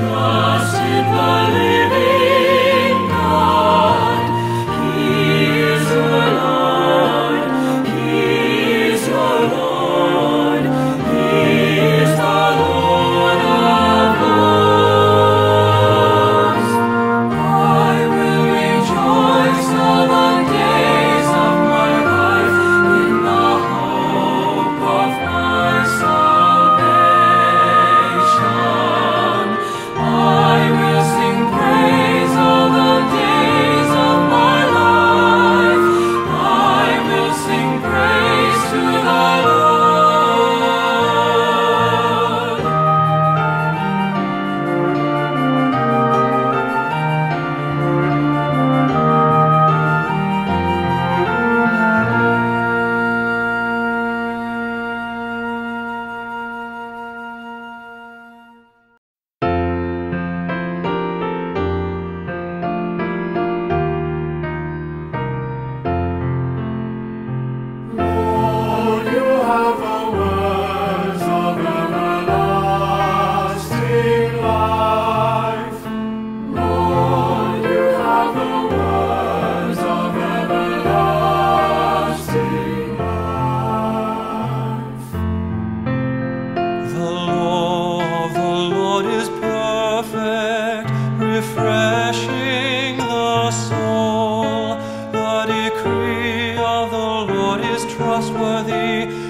trust in the trustworthy.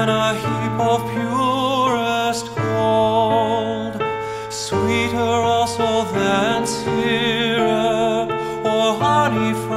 than a heap of purest gold, sweeter also than syrup or honey.